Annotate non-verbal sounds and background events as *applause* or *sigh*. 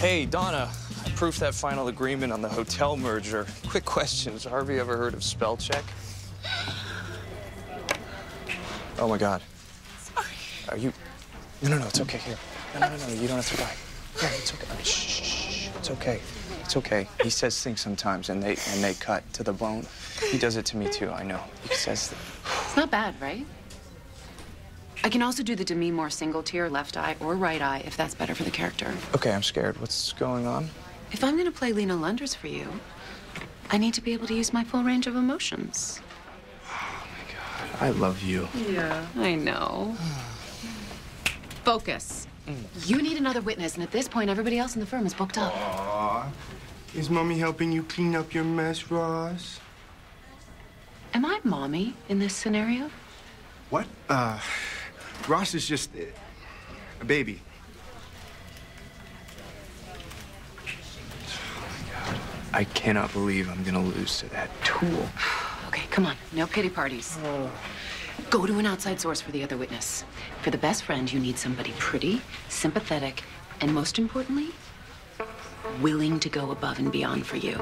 Hey, Donna, I proofed that final agreement on the hotel merger. Quick question, has Harvey ever heard of spell check? Oh my God. Sorry. Are you? No, no, no, it's okay. Here. No, no, no, no, you don't have to cry. Yeah, it's okay. Shh, shh, shh. It's okay. It's okay. He says things sometimes, and they and they cut to the bone. He does it to me too. I know. He says. It's not bad, right? I can also do the Demi Moore single tear, left eye or right eye, if that's better for the character. Okay, I'm scared. What's going on? If I'm gonna play Lena Lunders for you, I need to be able to use my full range of emotions. Oh my god, I love you. Yeah, I know. *sighs* Focus. You need another witness, and at this point, everybody else in the firm is booked up. Aw. Is mommy helping you clean up your mess, Ross? Am I mommy in this scenario? What? Uh, Ross is just uh, a baby. I cannot believe I'm gonna lose to that tool. Okay, come on. No pity parties. Go to an outside source for the other witness. For the best friend, you need somebody pretty, sympathetic, and most importantly, willing to go above and beyond for you.